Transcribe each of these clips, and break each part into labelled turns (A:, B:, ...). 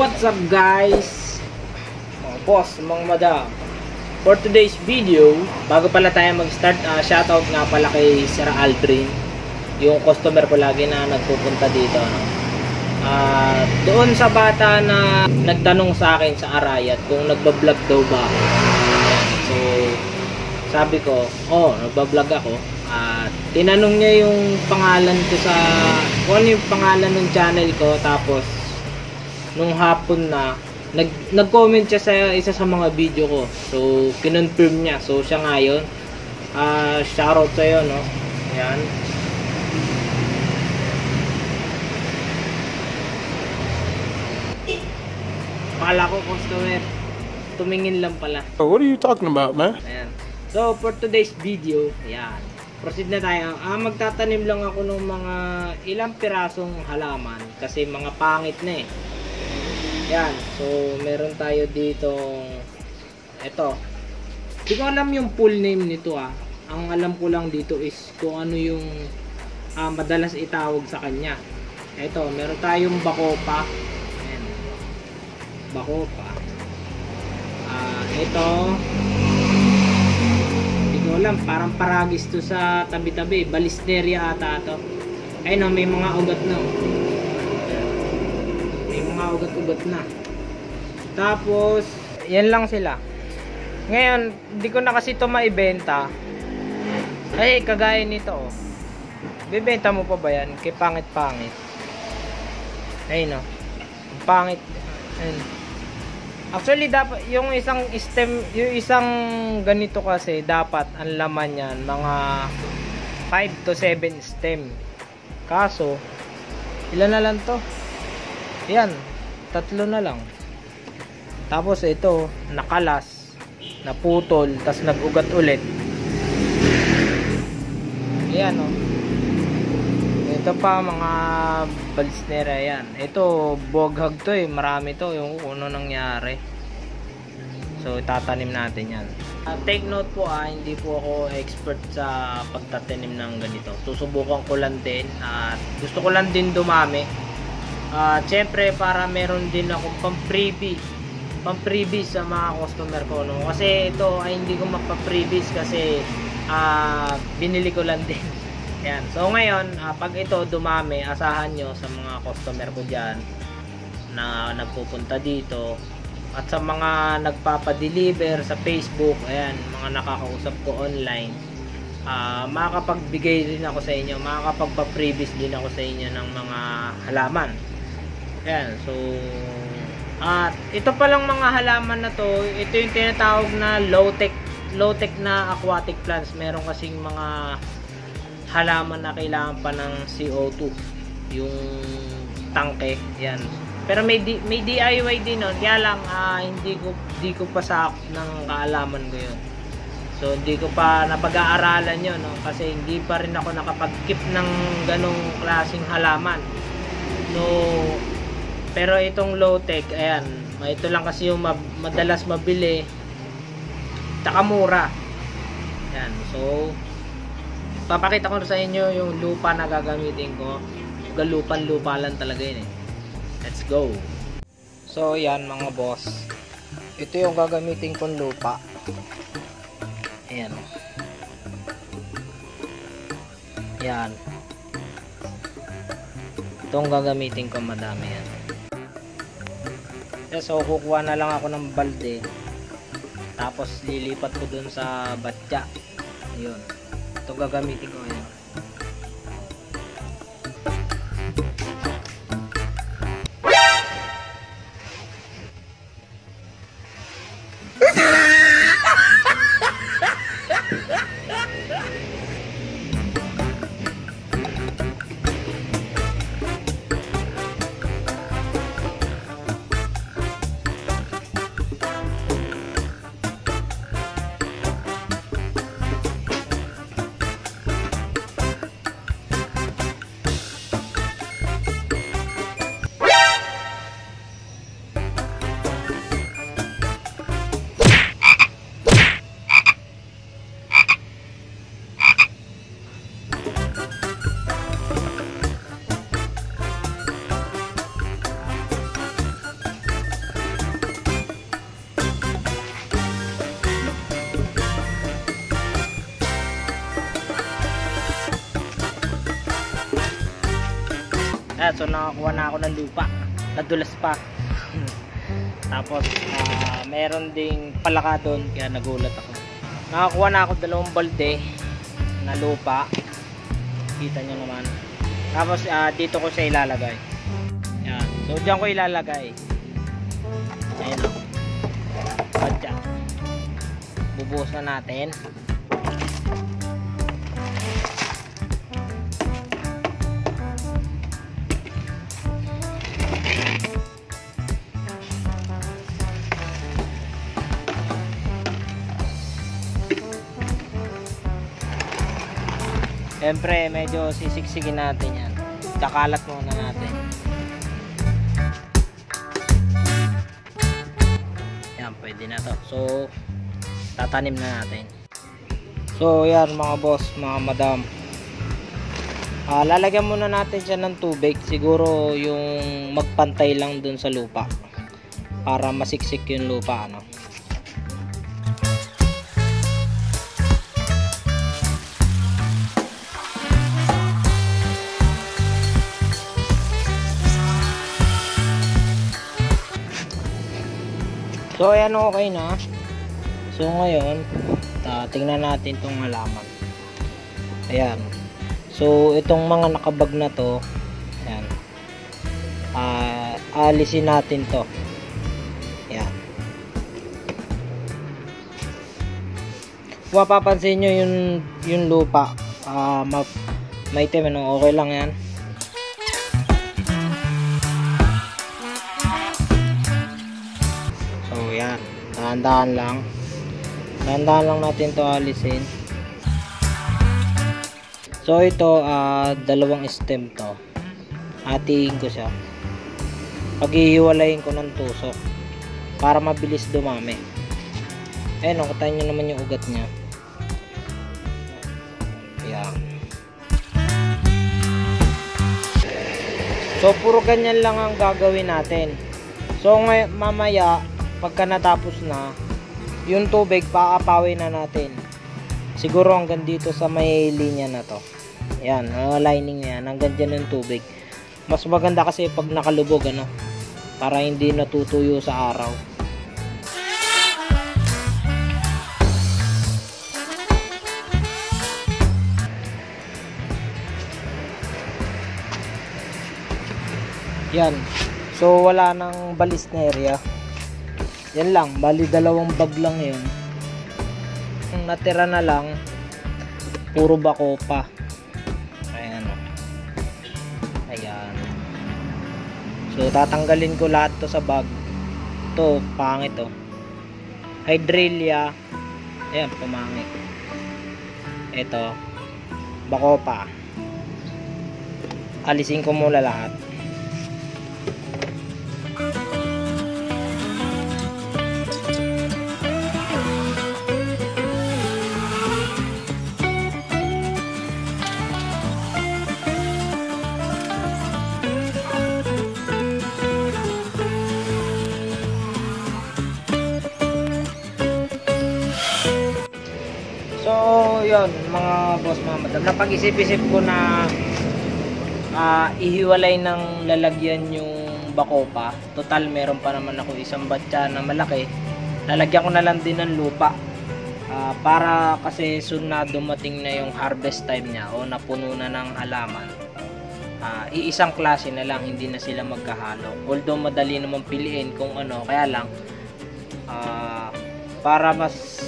A: What's up guys? Mga boss, mga madam. For today's video, bago pala tayo mag-start, uh, shoutout nga pala kay Sir Aldrin. Yung customer ko lagi na nagpupunta dito. No? Uh, doon sa bata na nagtanong sa akin sa Arayat kung nagbablog daw ba ako. So, sabi ko, oh, nagbablog ako. At tinanong niya yung pangalan ko sa, kung ano yung pangalan ng channel ko. Tapos, nung hapon na, nag, nag-comment siya sa isa sa mga video ko. So, kinonfirm niya. So, siya ngayon. Uh, shoutout sa'yo, no? Ayan. Akala ko customer. Tumingin lang pala.
B: Oh, what are you talking about, man?
A: Ayan. So, for today's video, ayan. Proceed na tayo. Ah, magtatanim lang ako ng mga ilang pirasong halaman kasi mga pangit na eh. Yan. So, meron tayo dito ito. Hindi ko alam yung full name nito ah. Ang alam ko lang dito is kung ano yung ah, madalas itawag sa kanya. Ito, meron tayong bakopa. Ayan. Bakopa. Ah, ito. Hindi ko alam. Parang paragis to sa tabi-tabi. Balisteria ata to. Ayun oh, may mga ugat na oh mga ugat-ugat na. Tapos, yan lang sila. Ngayon, hindi ko na kasi ito maibenta. Ay, kagaya nito. Oh. Bibenta mo pa ba yan? Kay pangit-pangit. Ayun no. Pangit. Ayun. Actually, dapat, yung isang stem, yung isang ganito kasi, dapat, ang laman yan, mga 5 to 7 stem. Kaso, ilan na lang to? Yan, tatlo na lang. Tapos ito nakalas naputol tas nagugat ulit. Yan o oh. ito pa mga balisnera yan ito boghag to eh. Marami to yung uno nangyari. So tatanim natin yan. Uh, take note po ah. Hindi po ako expert sa pagtatanim ng ganito. Susubukan ko lang din at gusto ko lang din dumami uh, syempre para meron din ako pang freebie pang freebies sa mga customer ko no? Kasi ito ay hindi ko mapa-freebies kasi uh, binili ko lang din. Yan. So ngayon uh, pag ito dumami asahan nyo sa mga customer ko diyan na nagpupunta dito at sa mga nagpapa-deliver sa Facebook ayan mga nakakausap ko online uh, makakapagbigay rin ako sa inyo makakapagpa-freebies din ako sa inyo ng mga halaman Ayan, so at ito pa lang mga halaman na to, ito yung tinatawag na low-tech low-tech na aquatic plants. Meron kasing mga halaman na kailangan pa ng CO2 yung tangke. Yan. Pero may di, may DIY din nun. Kaya lang uh, hindi ko hindi ko pa sa ng kaalaman ko 'yun. So hindi ko pa napag-aaralan 'yon no kasi hindi pa rin ako nakapag-keep ng ganong klasing halaman. No pero itong low tech, ayan, ito lang kasi yung madalas mabili. Taka mura. Ayan, so papakita ko sa inyo yung lupa na gagamitin ko. Galupan lupa lang talaga yun eh. Let's go. So yan mga boss. Ito yung gagamitin kong lupa. Ayan. Yan. Itong gagamitin ko madami yan. Yeah, so kukuha na lang ako ng balde. Tapos lilipat ko dun sa batya. Yun. Ito gagamitin ko ngayon. So nakakuha na ako ng lupa. Nadulas pa. Tapos, ah, meron ding palaka doon, kaya nagulat ako. Nakakuha na ako dalawang balde na lupa. Kita nyo naman. Tapos, ah, dito ko siya ilalagay. Yan. So, dyan ko ilalagay. Ayan o. At dyan. Bubuhos na natin. Siyempre, medyo sisiksigin natin yan. Kakalat muna natin. Yan, pwede na to. So, tatanim na natin. So, yan mga boss, mga madam. Ah, lalagyan muna natin siya ng tubig. Siguro yung magpantay lang dun sa lupa. Para masiksik yung lupa, ano. So ayan okay na. So ngayon, ta tingnan natin tong halaman. Ayan. So itong mga nakabag na to, ayan. Ah, alisin natin to. Ayan. Kung mapapansin nyo yung, yung lupa, ah, ma may itim, ano, okay lang yan. Dahan-dahan lang. Dahan-dahan lang natin to alisin. So ito, ah, dalawang stem to. Hatiin ko siya. Paghihiwalayin ko ng tusok para mabilis dumami. Ayun, oh, katayin nyo naman yung ugat niya. Yan. So puro ganyan lang ang gagawin natin. So mamaya pagka natapos na yung tubig paapawin na natin. Siguro hanggang dito sa may linya na to. Yan, ang lining niya hanggang dyan yung tubig. Mas maganda kasi pag nakalubog ano para hindi natutuyo sa araw. Yan. So wala nang balis na area. Yan lang, bali dalawang bag lang 'yun. Ang natira na lang puro bako pa. Ayan o. Ayan. So tatanggalin ko lahat to sa bag. To, pangit to. Hydrelia. Ayan, pumangit. Ito. Bako pa. Alisin ko muna lahat. Yon mga boss, mga madam. Napag-isip-isip ko na ah, ihiwalay ng lalagyan yung bako pa. Total, meron pa naman ako isang batya na malaki. Lalagyan ko na lang din ng lupa. Ah, para kasi soon na dumating na yung harvest time niya o napuno na ng halaman. Ah, iisang klase na lang, hindi na sila magkahalo. Although madali naman piliin kung ano, kaya lang ah, para mas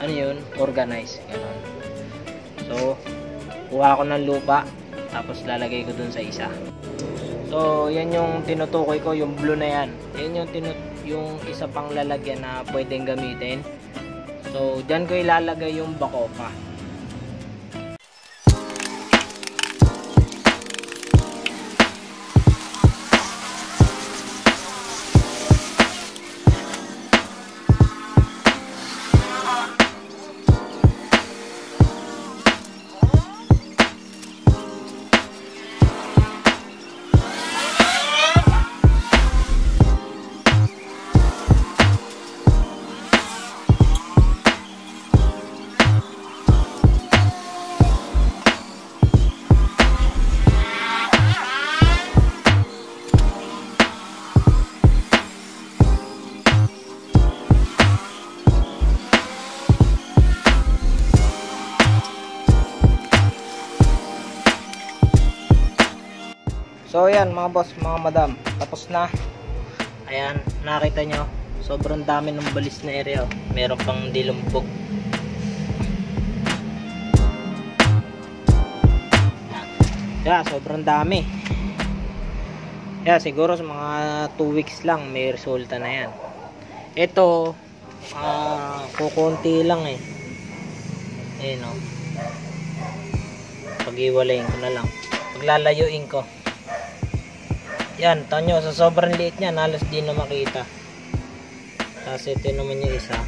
A: ano yun, organize. Ganun. So, kuha ko ng lupa, tapos lalagay ko dun sa isa. So, yan yung tinutukoy ko, yung blue na yan. Yan yung, tinut yung isa pang lalagyan na pwedeng gamitin. So, dyan ko ilalagay yung bakopa. So ayan mga boss, mga madam, tapos na. Ayan, nakita nyo, sobrang dami ng balis na area. oh. Meron pang dilumpog. Yeah, sobrang dami. Yeah, siguro sa mga 2 weeks lang may resulta na yan. Ito, ah, kukunti lang eh. Ayun oh. Pag-iwalayin ko na lang. Paglalayuin ko. Yan, tanyo, sa sobrang liit niyan, halos di na makita. Tapos ito naman yung isa.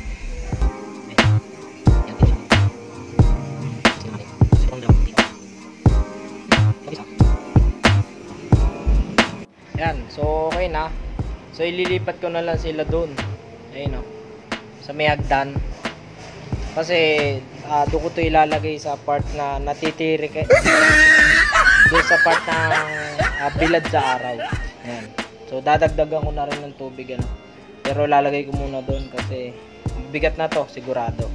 A: Yan, so okay na. So ililipat ko na lang sila doon. Ayun o. Sa may hagdan. Kasi ah, doon ko to ilalagay sa part na natitirik eh. Doon sa part ng ah, bilad sa araw. Ayan. So dadagdagan ko na rin ng tubig ano. Pero lalagay ko muna doon kasi bigat na to sigurado.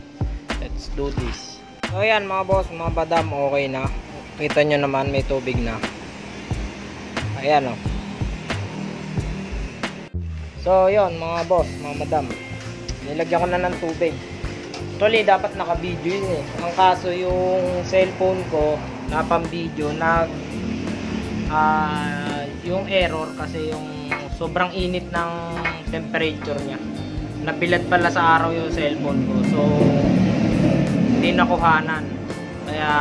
A: Let's do this. So ayan mga boss, mga badam, okay na. Kita nyo naman may tubig na. Ayan o. So yon mga boss, mga madam. Nilagyan ko na ng tubig. Actually, dapat naka-video yun eh. Ang kaso yung cellphone ko, na pang-video, nag ah yung error kasi yung sobrang init ng temperature niya. Nabilad pala sa araw yung cellphone ko. So, hindi nakuhanan. Kaya,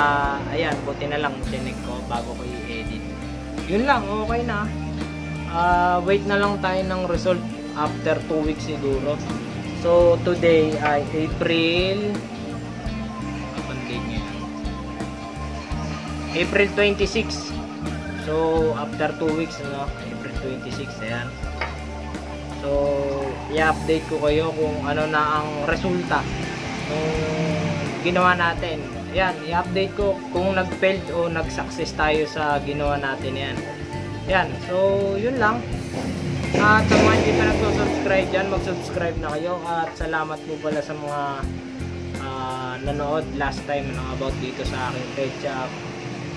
A: ayan, buti na lang chinek ko bago ko i-edit. Yun lang, okay na. Ah, wait na lang tayo ng result after 2 weeks siguro. So, today ay April April 26 So, after 2 weeks, ano, April 26, ayan. So, i-update ko kayo kung ano na ang resulta nung ginawa natin. Ayan, i-update ko kung nag-failed o nag-success tayo sa ginawa natin yan. Ayan, so, yun lang. At sa mga hindi pa nagsusubscribe dyan, mag-subscribe na kayo. At salamat po pala sa mga ah, nanood last time ano, about dito sa aking page shop.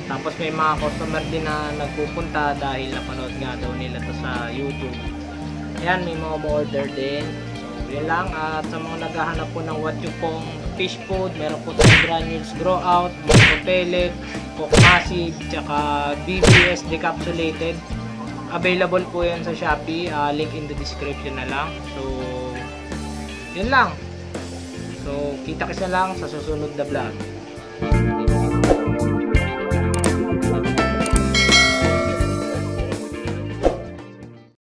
A: Tapos may mga customer din na nagpupunta dahil napanood nga daw nila to sa YouTube. Ayan, may mga order din. So, yun lang. At sa mga naghahanap po ng what you pong fish food, meron po tayong granules grow out, mango pellet, coke massive, tsaka BBS decapsulated. Available po yan sa Shopee. Ah, link in the description na lang. So, yun lang. So, kita-kits na lang sa susunod na vlog.